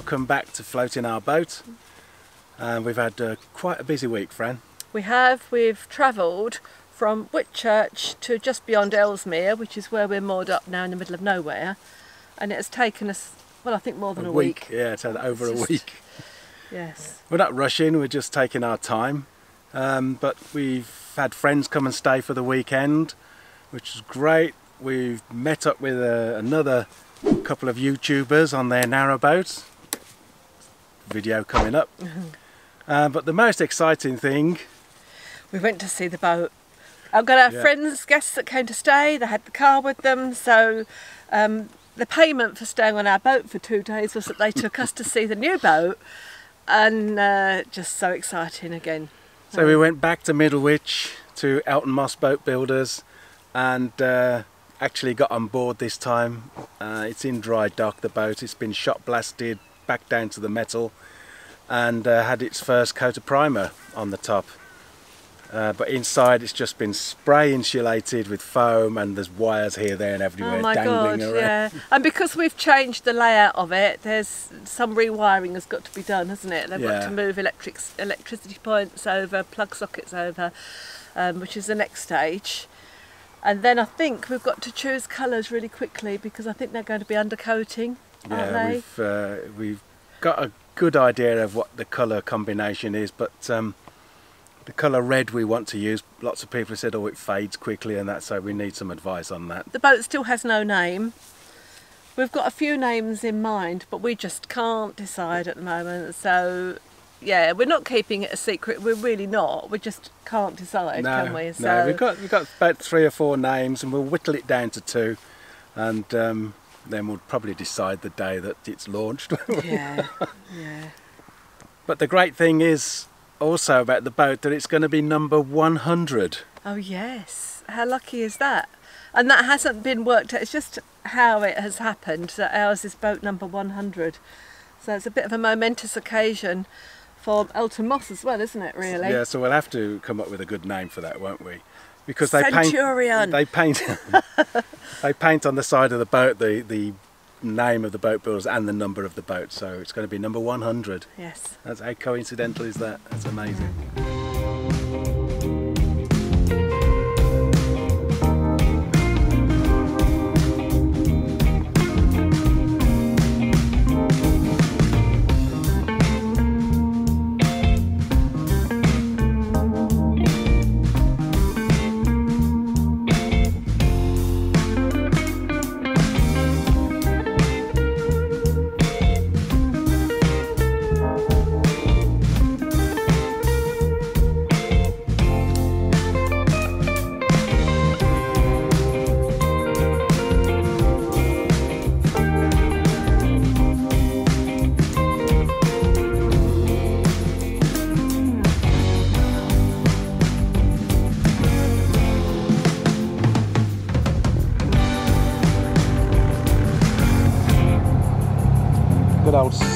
Welcome back to Floating Our Boat. Uh, we've had uh, quite a busy week, Fran. We have. We've travelled from Whitchurch to just beyond Ellesmere, which is where we're moored up now in the middle of nowhere. And it has taken us, well, I think more than a, week. Yeah, it's had over It's a just- week. Yes. We're not rushing, we're just taking our time. Um, but we've had friends come and stay for the weekend, which is great. We've met up with uh, another couple of YouTubers on their narrowboat. Video coming up. Uh, but the most exciting thing, We went to see the boat. I've got our Yeah. friends, guests that came to stay. They had the car with them. So um, the payment for staying on our boat for two days was that they took us to see the new boat. And uh, just so exciting again. So we went back to Middlewich to Elton Moss Boat Builders and uh, actually got on board this time. Uh, it's in dry dock, the boat. It's been shot blasted back down to the metal and uh, had its first coat of primer on the top. Uh, but inside it's just been spray insulated with foam and there's wires here, there and everywhere Oh my dangling god, around. yeah. And because we've changed the layout of it, there's some rewiring has got to be done, hasn't it? They've got to move electric electricity points over, plug sockets over, um, which is the next stage. And then I think we've got to choose colours really quickly because I think they're going to be undercoating, Yeah, we've uh, we've got a good idea of what the colour combination is, but um, the colour red we want to use. Lots of people have said, "Oh, it fades quickly," and that, so we need some advice on that. The boat still has no name. We've got a few names in mind, but we just can't decide at the moment. So, yeah, we're not keeping it a secret. We're really not. We just can't decide, no, can we? no, So, we've got we've got about three or four names, and we'll whittle it down to two, and um, then we'll probably decide the day that it's launched. yeah, yeah. but the great thing is also about the boat that it's going to be number 100. Oh yes, how lucky is that? And that hasn't been worked out. It's just how it has happened that ours is boat number 100. So it's a bit of a momentous occasion for Elton Moss as well, isn't it? Really? Yeah, so we'll have to come up with a good name for that, won't we? Because they paint they paint they paint on the side of the boat the the name of the boat builders and the number of the boat. So it's going to be number 100. Yes. That's how coincidental is that? That's amazing.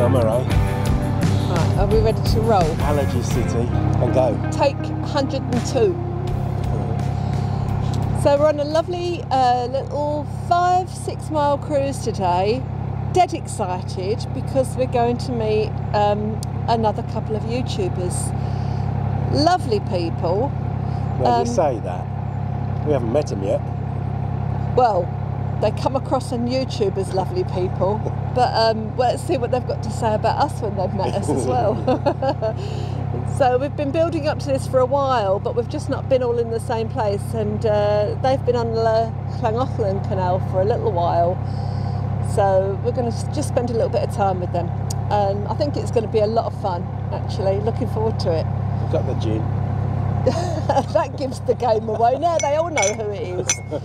Summer, eh? Right, are we ready to roll? Allergy City and go. Take 102. So we're on a lovely uh, little five, six mile cruise today. Dead excited because we're going to meet um, another couple of YouTubers. Lovely people. Well, Um, you say that. We haven't met them yet. Well, they come across on YouTube as lovely people, but um, well, let's see what they've got to say about us when they've met us as well. so we've been building up to this for a while, but we've just not been all in the same place, and uh, they've been on the Llangollen Canal for a little while. So we're going to just spend a little bit of time with them, and I think it's going to be a lot of fun. Actually, looking forward to it. We've got the gin. that gives the game away. Now they all know who it is.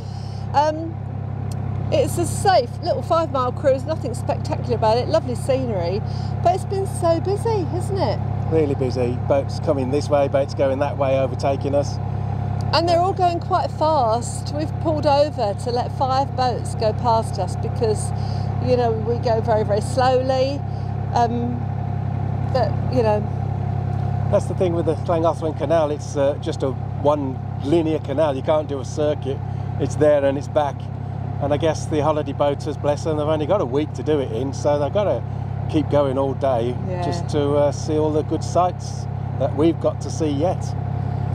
Um, it's a safe little five mile cruise, nothing spectacular about it, lovely scenery, but it's been so busy, hasn't it? Really busy. Boats coming this way, boats going that way, overtaking us. And they're all going quite fast. We've pulled over to let five boats go past us because, you know, we go very, very slowly. Um, but, you know, That's the thing with the Llangollen Canal. It's uh, just a one linear canal. You can't do a circuit. It's there and it's back. And I guess the holiday boaters, bless them, they've only got a week to do it in, so they've got to keep going all day Yeah. just to uh, see all the good sights that we've got to see yet.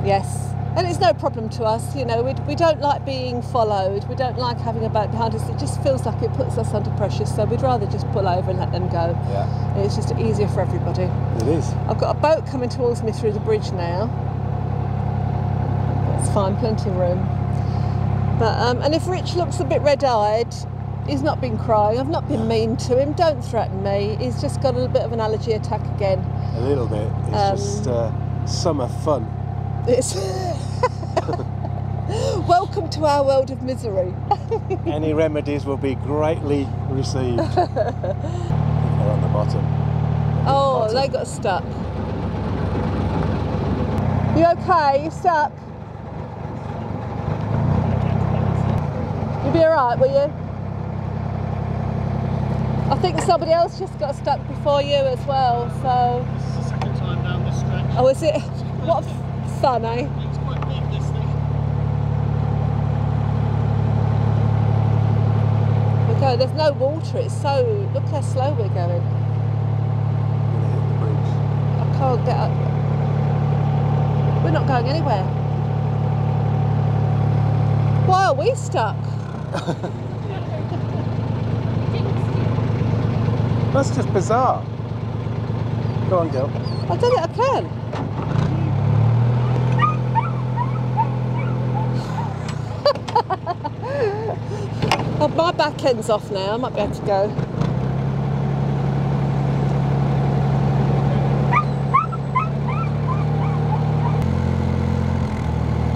yes. And it's no problem to us, you know, we, we don't like being followed, we don't like having a boat behind us, it just feels like it puts us under pressure, so we'd rather just pull over and let them go. Yeah, It's just easier for everybody. it is. I've got a boat coming towards me through the bridge now. That's fine, plenty of room. But um, and if Rich looks a bit red-eyed, he's not been crying. I've not been mean to him. Don't threaten me. He's just got a little bit of an allergy attack again. A little bit. It's Um, just uh, summer fun. It's welcome to our world of misery. Any remedies will be greatly received. They're on the bottom. Oh, Bottom. they got stuck. You okay? You stuck? You'll be alright, will you? I think somebody else just got stuck before you as well, so. It's the second time down this stretch. Oh, is it? What fun, eh? It's quite big, this thing. We go, there's no water, it's so. Look how slow we're going. We're gonna hit the bridge. I can't get up. We're not going anywhere. Why are we stuck? That's just bizarre. Go on, Gil. I don't think I can. oh, my back end's off now. I might be able to go.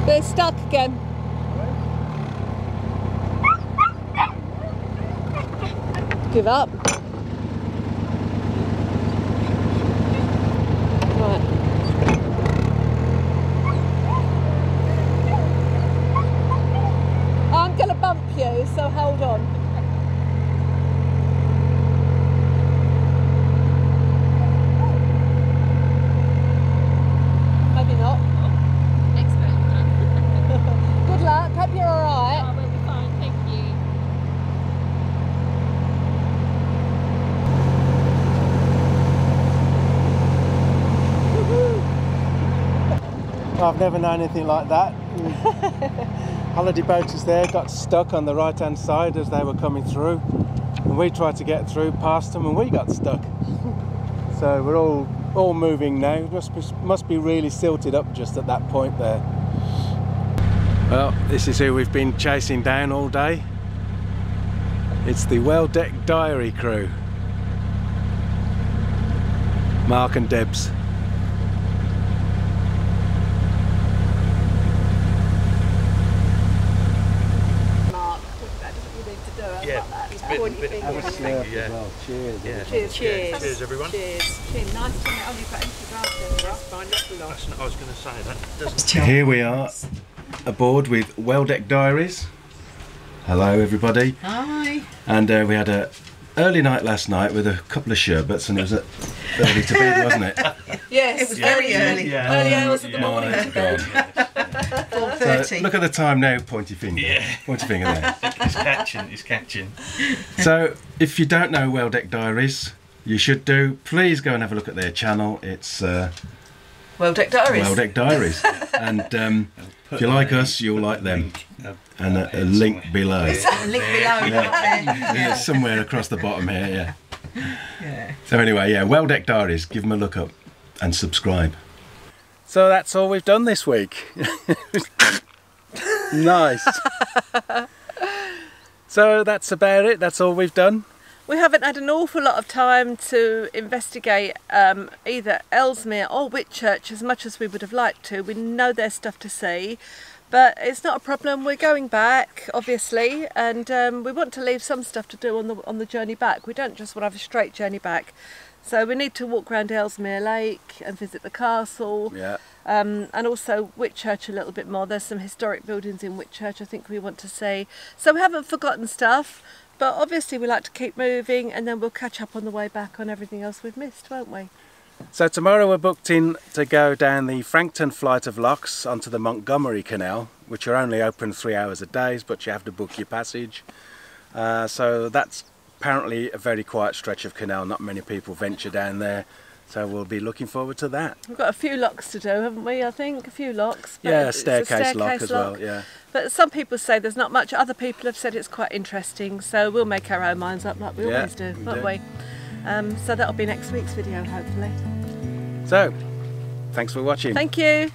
They're stuck again. Give up. Right. I'm going to bump you, so hold on. Maybe not. Good luck. Hope you're all right. will be fine, thank you. I've never known anything like that. Holiday boaters there got stuck on the right hand side as they were coming through. And we tried to get through past them and we got stuck. so we're all all moving now. Must be, must be really silted up just at that point there. Well, this is who we've been chasing down all day. It's the Well Deck Diary crew. Mark and Debs. Mark, that's what you need to do. I Yeah, like that. it's I bit- want you bit- thinking. bit- Thank you, yeah. Cheers. Yeah. Cheers, cheers. Cheers, everyone. Cheers. Cheers. Nice to meet you. Oh, you've got empty glasses. That's fine, not too long. That's not, I was going to say that. Doesn't Here we are aboard with Well Deck Diaries. Hello, everybody. Hi. And uh, we had a early night last night with a couple of sherbets, and it was uh, early to bed, wasn't it? Yes. It was very early. Yeah. Early hours of the morning. Oh, God. Four So, look at the time now. Pointy finger. Yeah. Pointy finger there. It's catching, it's catching. So, if you don't know Well Deck Diaries, you should do. Please go and have a look at their channel. It's uh, well deck diaries. Well Deck Diaries, and um, if you like us, you'll like them. And a, a link below. Is that a link below? Yeah. Yeah. Yeah, somewhere across the bottom here, yeah. yeah. So anyway, yeah, Well Deck Diaries, give them a look up and subscribe. So that's all we've done this week. nice. so that's about it. That's all we've done. We haven't had an awful lot of time to investigate um, either Ellesmere or Whitchurch as much as we would have liked to. We know there's stuff to see, But it's not a problem. We're going back, obviously, and um, we want to leave some stuff to do on the on the journey back. We don't just want to have a straight journey back. So we need to walk around Ellesmere Lake and visit the castle. Yeah. Um, and also Whitchurch a little bit more. There's some historic buildings in Whitchurch I think we want to see. So we haven't forgotten stuff, but obviously we like to keep moving and then we'll catch up on the way back on everything else we've missed, won't we? So tomorrow we're booked in to go down the Frankton flight of locks onto the Montgomery Canal, which are only open three hours a day, but you have to book your passage. Uh, so that's apparently a very quiet stretch of canal. Not many people venture down there. So we'll be looking forward to that. We've got a few locks to do, haven't we? I think a few locks. Yeah, a staircase, lock staircase as well. Yeah. But some people say there's not much. Other people have said it's quite interesting. So we'll make our own minds up like we Yeah, always do, we won't do. we? Um, so that'll be next week's video, hopefully. So, thanks for watching. Thank you.